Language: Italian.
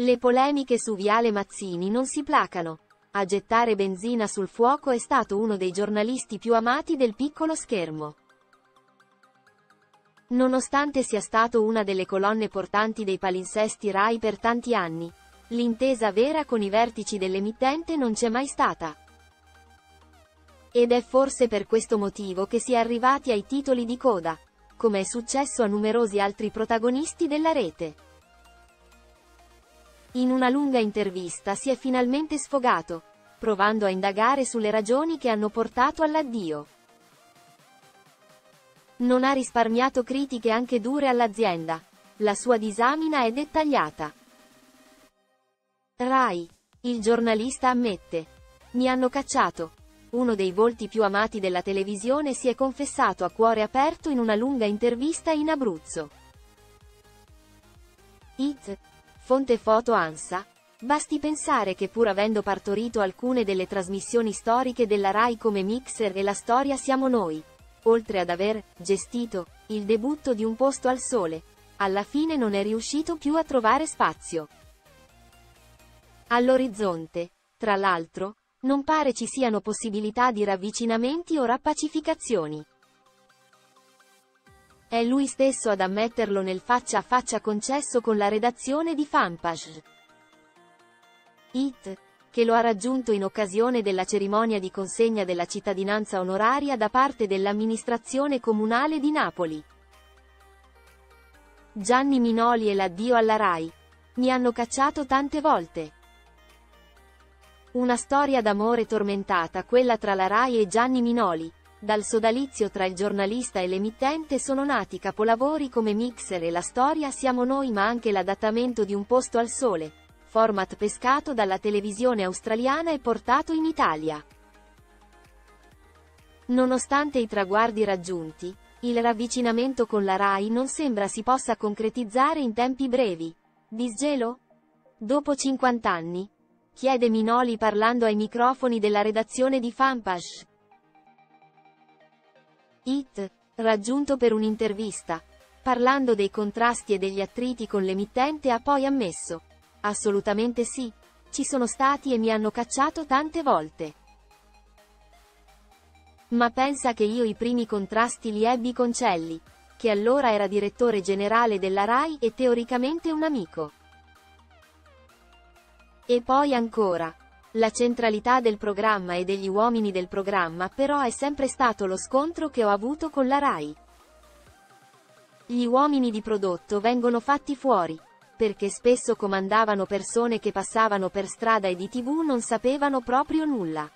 Le polemiche su Viale Mazzini non si placano. A gettare benzina sul fuoco è stato uno dei giornalisti più amati del piccolo schermo. Nonostante sia stato una delle colonne portanti dei palinsesti RAI per tanti anni, l'intesa vera con i vertici dell'emittente non c'è mai stata. Ed è forse per questo motivo che si è arrivati ai titoli di coda, come è successo a numerosi altri protagonisti della rete. In una lunga intervista si è finalmente sfogato, provando a indagare sulle ragioni che hanno portato all'addio. Non ha risparmiato critiche anche dure all'azienda. La sua disamina è dettagliata. Rai. Il giornalista ammette. Mi hanno cacciato. Uno dei volti più amati della televisione si è confessato a cuore aperto in una lunga intervista in Abruzzo. It. Fonte foto ANSA. Basti pensare che pur avendo partorito alcune delle trasmissioni storiche della RAI come Mixer e La Storia Siamo Noi, oltre ad aver gestito il debutto di Un posto al sole, alla fine non è riuscito più a trovare spazio. All'orizzonte, tra l'altro, non pare ci siano possibilità di ravvicinamenti o rappacificazioni. È lui stesso ad ammetterlo nel faccia a faccia concesso con la redazione di Fanpage. It, che lo ha raggiunto in occasione della cerimonia di consegna della cittadinanza onoraria da parte dell'amministrazione comunale di Napoli. Gianni Minoli e l'addio alla RAI. Mi hanno cacciato tante volte. Una storia d'amore tormentata quella tra la RAI e Gianni Minoli. Dal sodalizio tra il giornalista e l'emittente sono nati capolavori come Mixer e La storia siamo noi ma anche l'adattamento di Un posto al sole, format pescato dalla televisione australiana e portato in Italia. Nonostante i traguardi raggiunti, il ravvicinamento con la RAI non sembra si possa concretizzare in tempi brevi. Disgelo? Dopo 50 anni? Chiede Minoli parlando ai microfoni della redazione di Fanpage. It, raggiunto per un'intervista. Parlando dei contrasti e degli attriti con l'emittente ha poi ammesso, Assolutamente sì. Ci sono stati e mi hanno cacciato tante volte. Ma pensa che io i primi contrasti li ebbi con Celli, che allora era direttore generale della RAI e teoricamente un amico. E poi ancora. La centralità del programma e degli uomini del programma però è sempre stato lo scontro che ho avuto con la RAI. Gli uomini di prodotto vengono fatti fuori perché spesso comandavano persone che passavano per strada e di tv non sapevano proprio nulla.